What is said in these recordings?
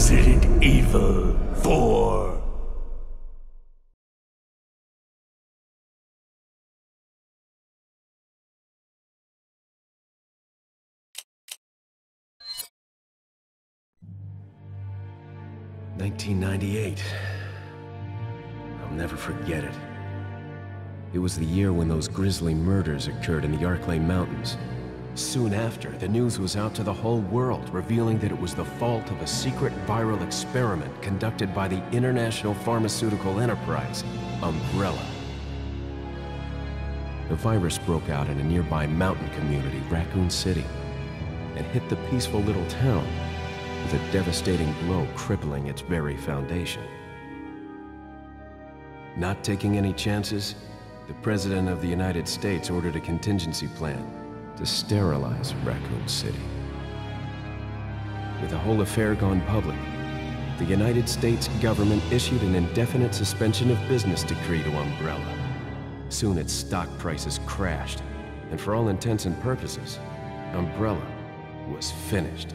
Resident Evil 4. Nineteen ninety-eight. I'll never forget it. It was the year when those grisly murders occurred in the Arklay Mountains. Soon after, the news was out to the whole world, revealing that it was the fault of a secret viral experiment conducted by the international pharmaceutical enterprise, Umbrella. The virus broke out in a nearby mountain community, Raccoon City, and hit the peaceful little town with a devastating blow crippling its very foundation. Not taking any chances, the President of the United States ordered a contingency plan to sterilize Raccoon City. With the whole affair gone public, the United States government issued an indefinite suspension of business decree to Umbrella. Soon its stock prices crashed, and for all intents and purposes, Umbrella was finished.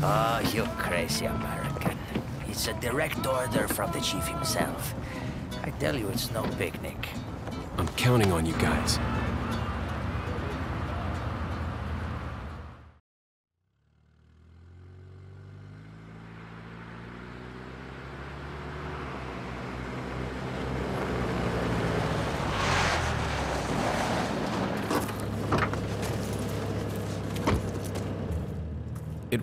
Ah, oh, you crazy American. It's a direct order from the chief himself. I tell you, it's no picnic. I'm counting on you guys.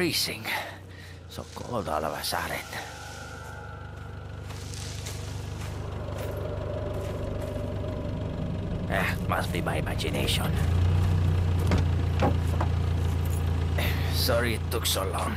Freezing. So cold all of a sudden. Eh, must be my imagination. Sorry it took so long.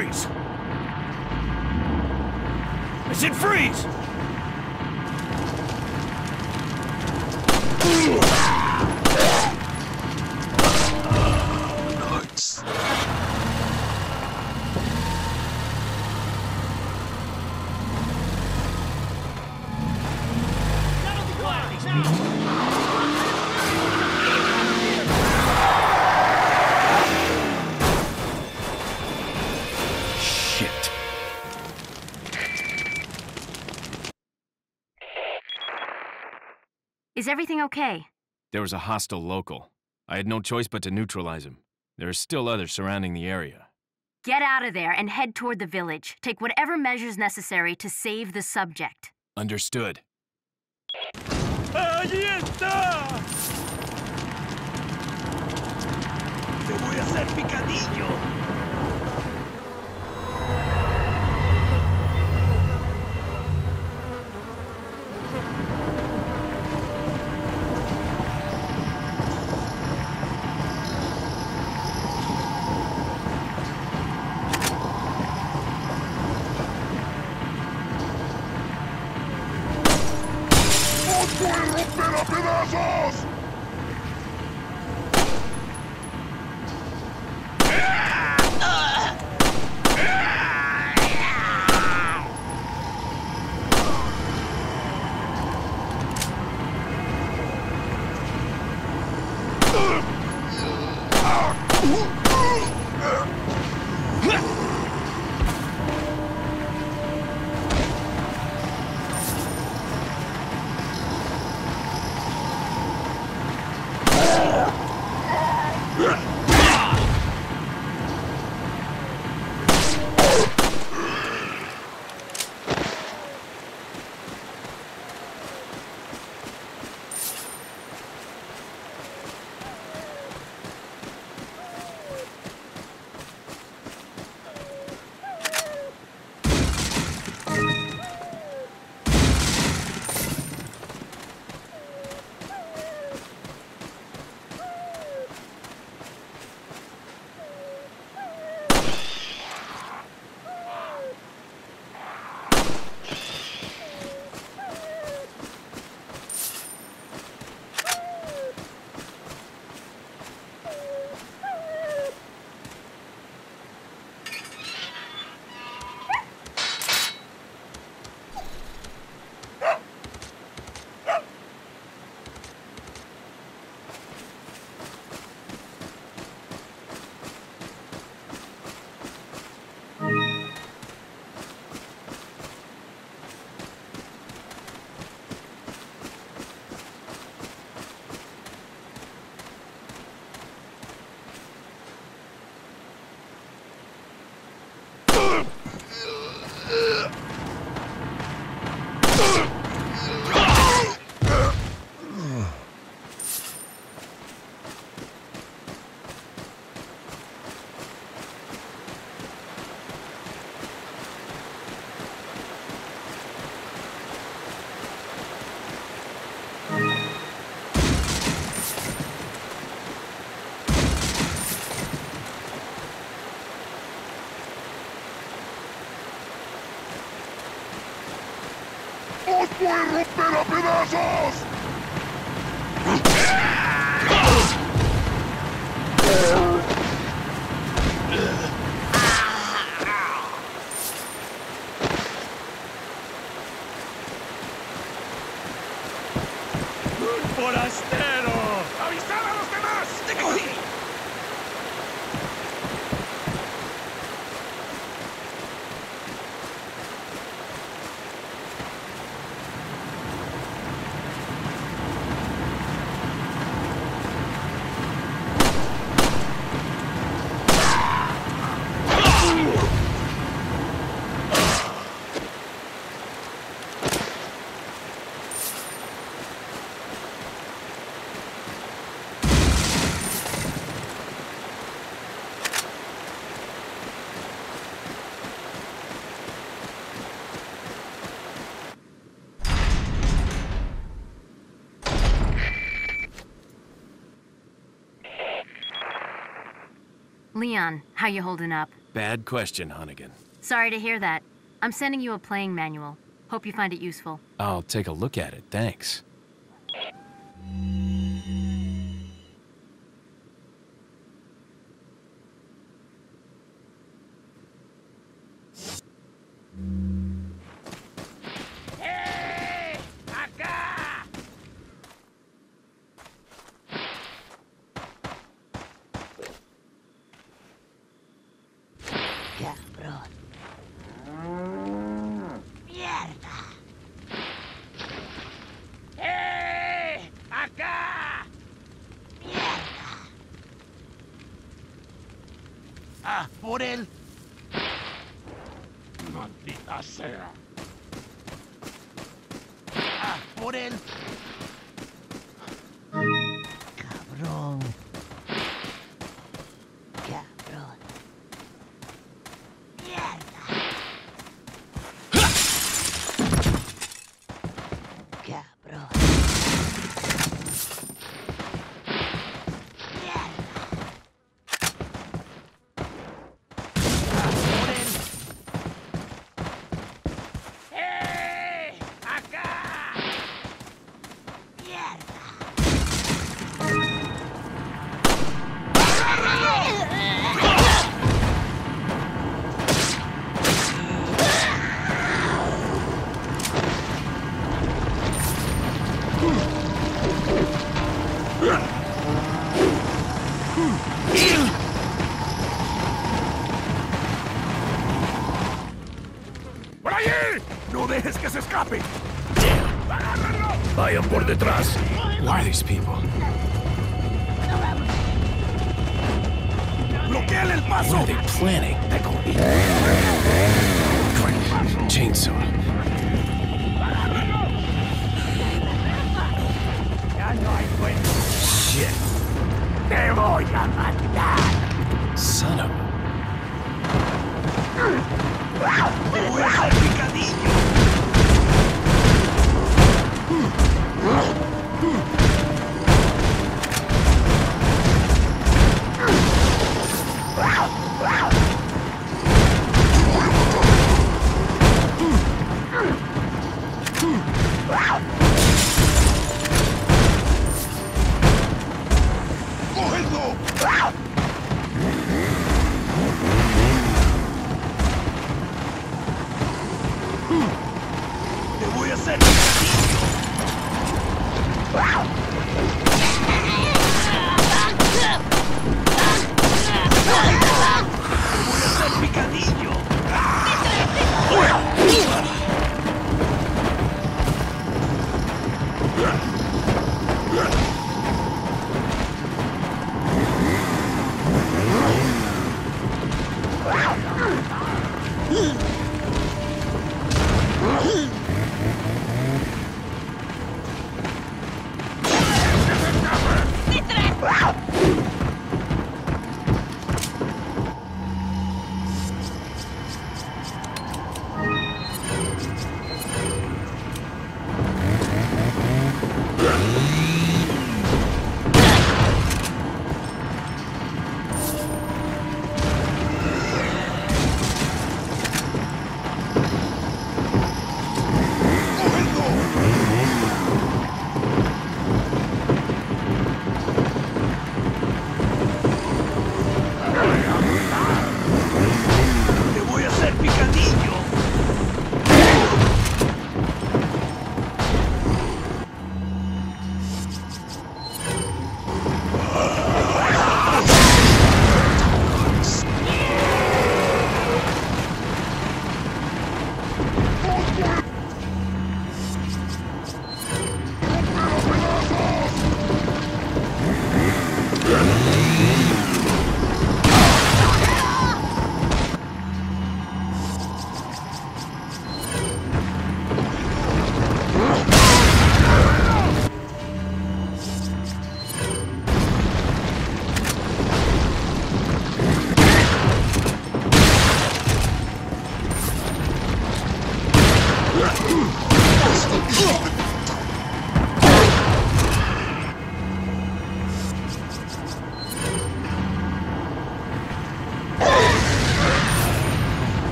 Freeze! I said freeze! Shit. Everything okay? There was a hostile local. I had no choice but to neutralize him. There are still others surrounding the area. Get out of there and head toward the village. Take whatever measures necessary to save the subject. Understood. ¡Allí está! ¡Te voy a hacer picadillo! Romper a pedazos! Leon, how you holding up? Bad question, Hunnigan. Sorry to hear that. I'm sending you a playing manual. Hope you find it useful. I'll take a look at it, thanks. Por él.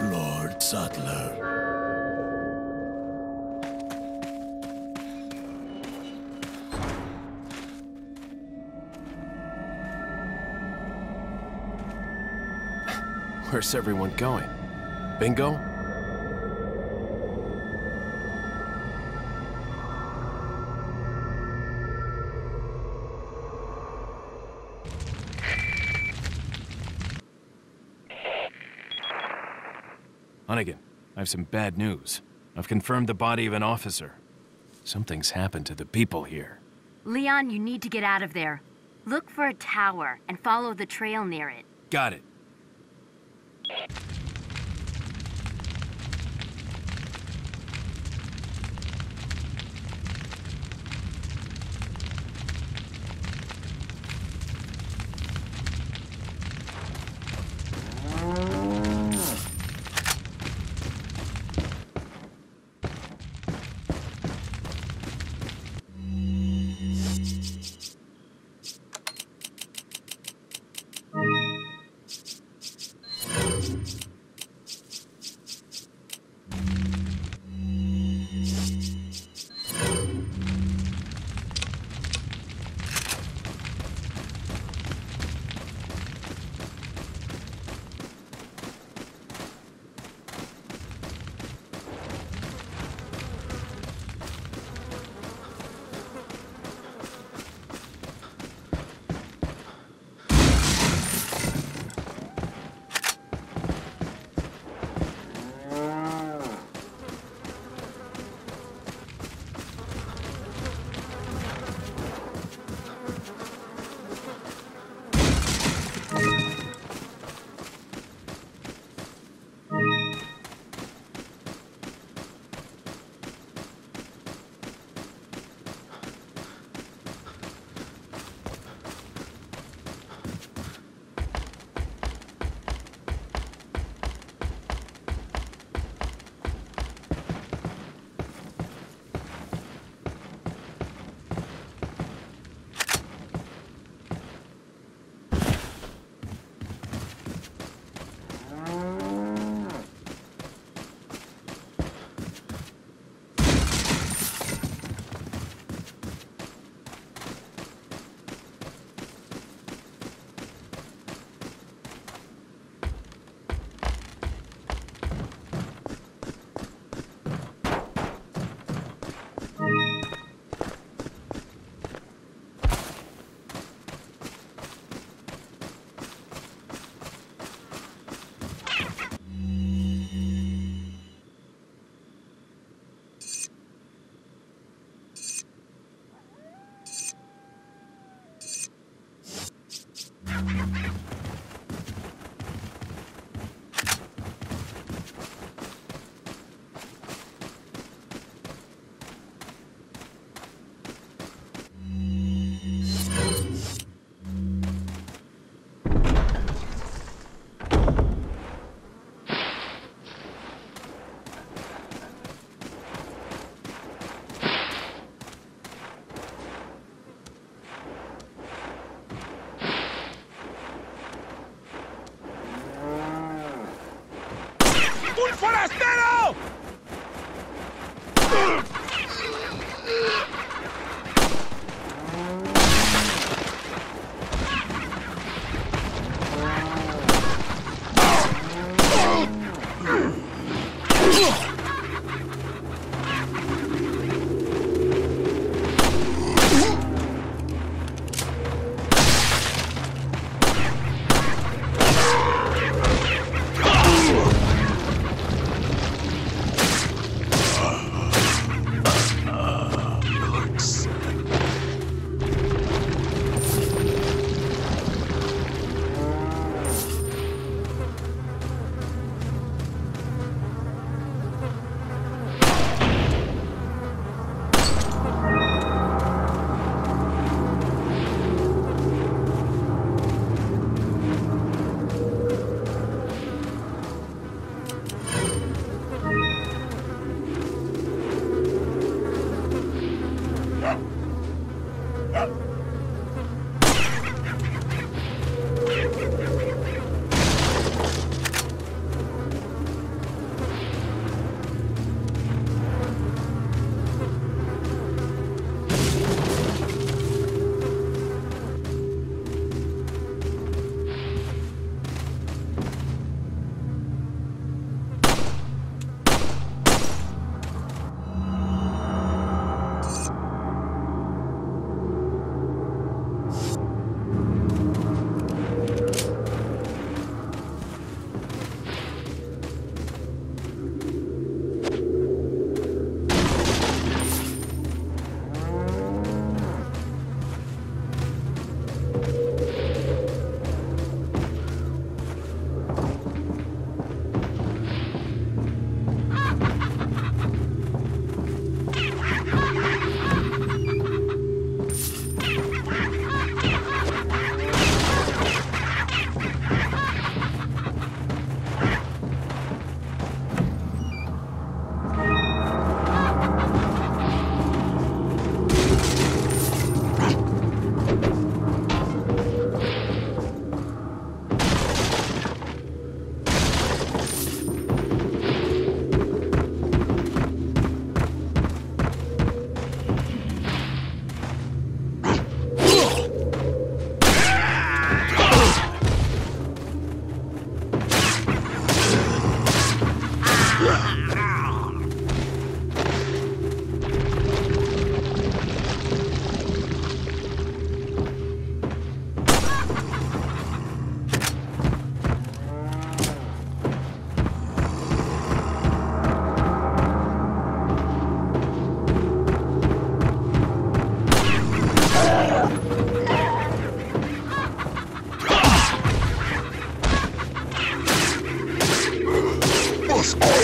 Lord Saddler. Where's everyone going? Bingo? Have some bad news. I've confirmed the body of an officer. Something's happened to the people here. Leon, you need to get out of there. Look for a tower and follow the trail near it. Got it. All!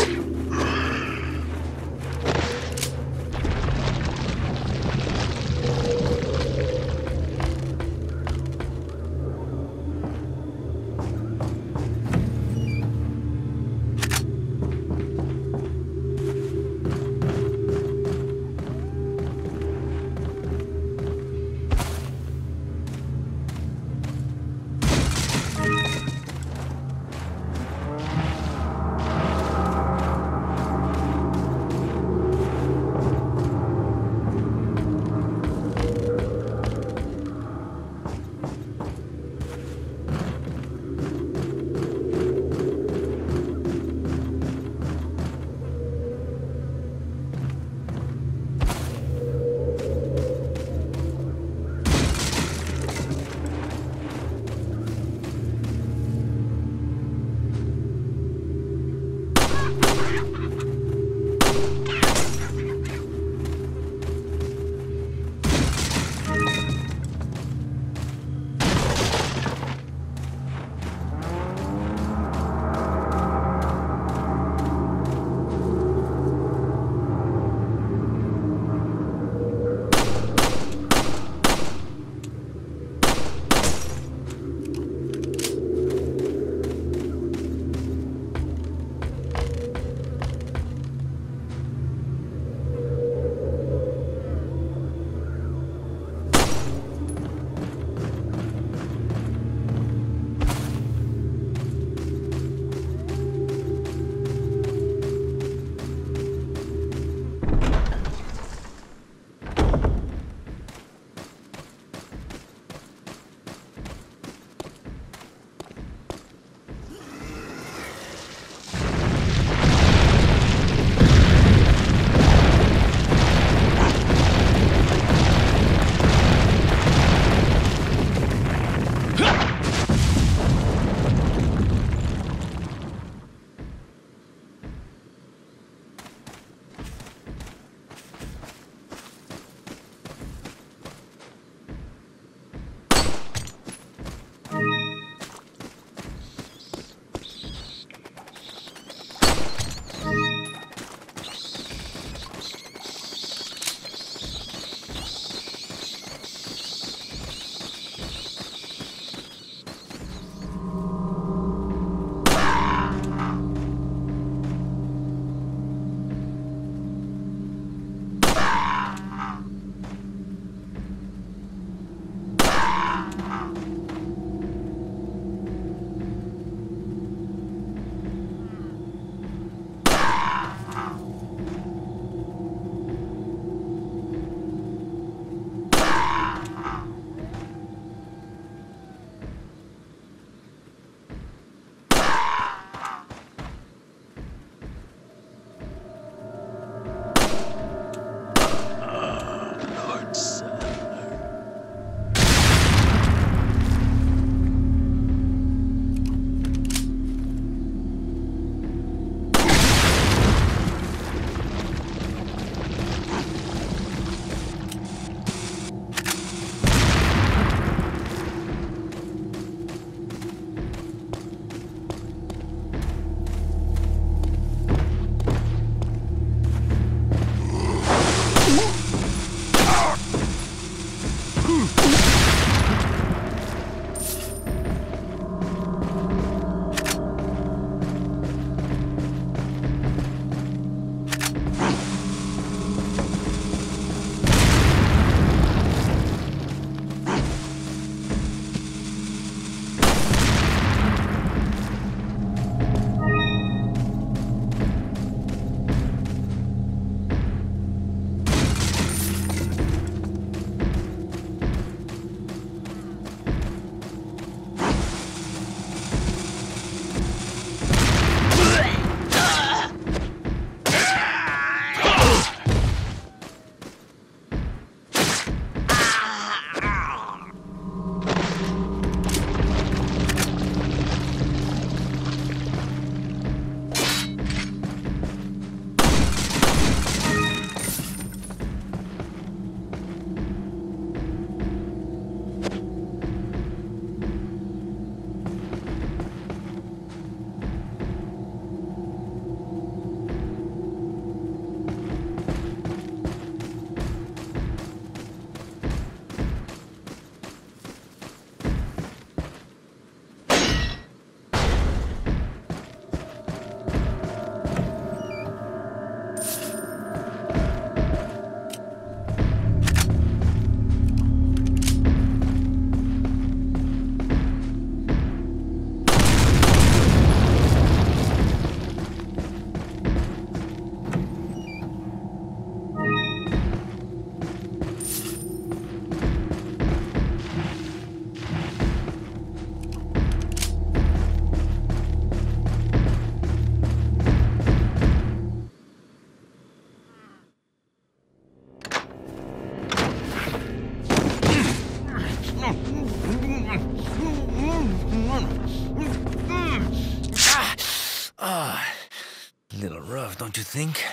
Don't you think?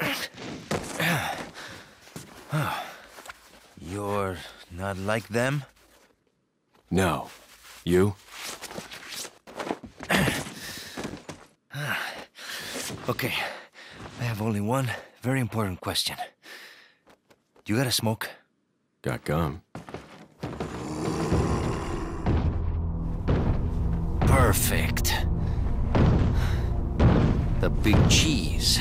You're not like them? No. You? Okay, I have only one very important question. You got a smoke? Got gum. Perfect the big cheese.